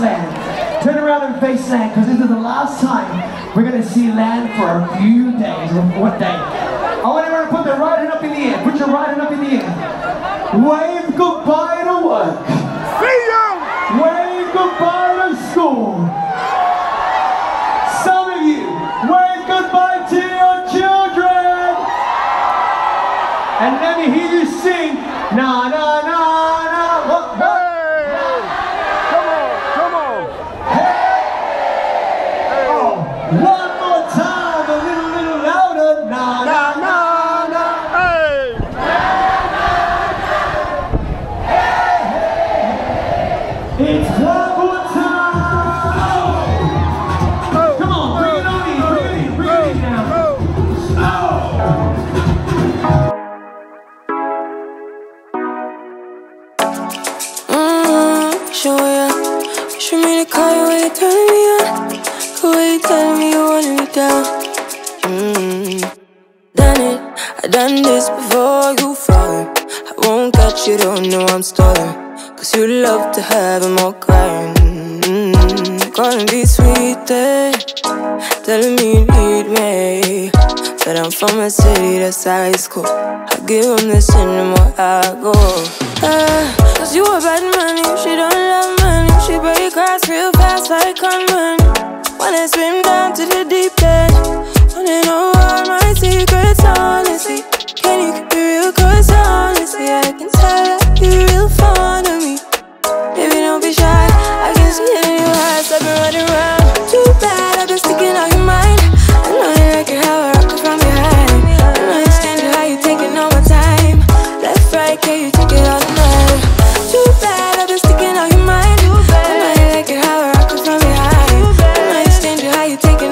land. Turn around and face land, because this is the last time we're going to see land for a few days. What day? I want everyone to put their right hand up in the air. Put your right hand up in the air. Wave goodbye to work. Show ya. Show me the car you way you turn me on. The way you tell me you want me down. Mm, done it. I done this before you falling. I won't catch you, don't know I'm stalling. Cause you love to have them all crying. Mm, calling me sweet, eh? Telling me you need me. Said I'm from a city that's high school. I give this and the more I go. Ah, Cause you a bad you she don't love money. She break grass real fast like conman. Wanna swim down to the deep end. Wanna know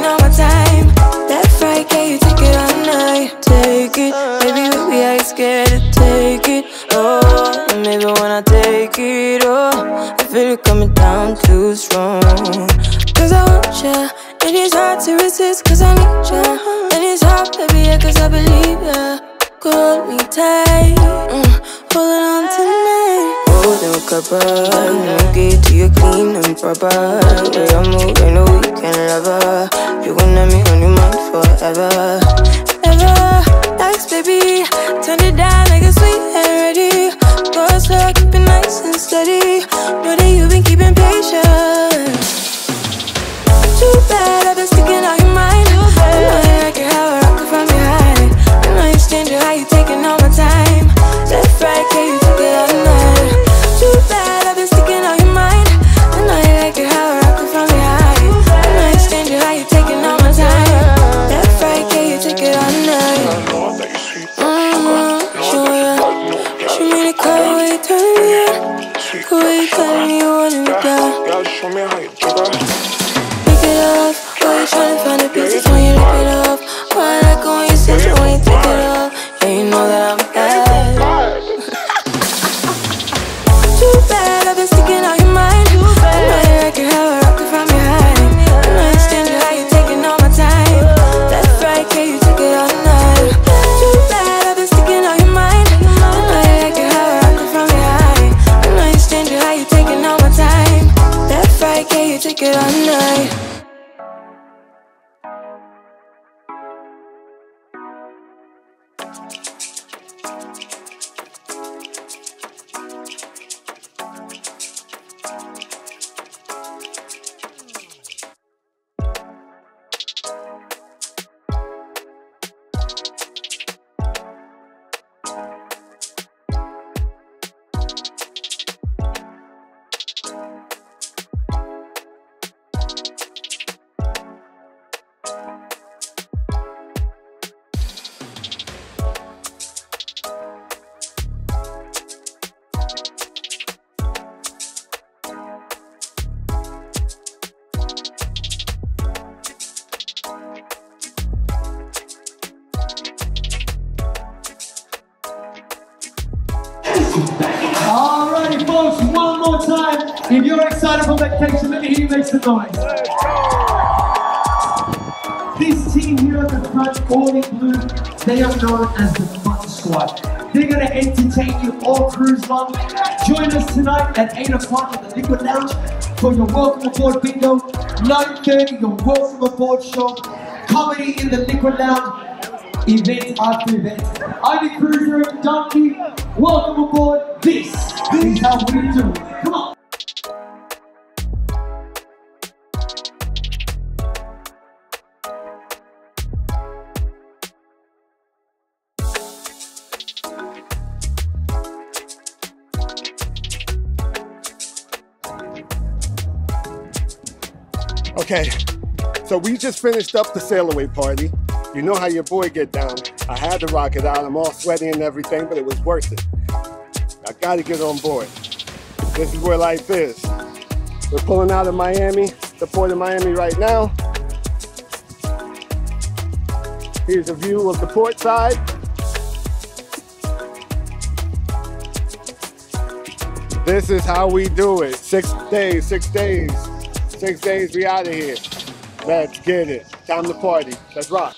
all my time. You take it all night? Take it, baby, I ain't scared to take it. Oh, maybe when I take it, oh, I feel it coming down too strong. Cause I want ya, and it's hard to resist, cause I need ya. And it's hard, cause I believe ya. Hold me tight, mm, holding on tonight. To you clean and proper. Way I move, can love her. You gon' have me on your mind forever, ever. Thanks, baby. Turn it down The way you tell me you down. Girl, show me how you take it all night? Alrighty, folks, one more time. If you're excited for vacation, let me hear you make some noise. This team here at the front, all in blue, they are known as the Fun Squad. They're gonna entertain you all cruise long. Join us tonight at 8 o'clock at the Liquid Lounge for your welcome aboard bingo. 9.30, your welcome aboard show. Comedy in the Liquid Lounge. Event after event. I'm the cruiser Donkey. Welcome aboard. This this is how we do it. Come on. Okay, so we just finished up the sail away party. You know how your boy get down. I had to rock it out. I'm all sweaty and everything, but it was worth it. I gotta get on board. This is where life is. We're pulling out of Miami, the port of Miami right now. Here's a view of the port side. This is how we do it. Six days, six days, six days, we out of here. Let's get it. Time to party. Let's rock.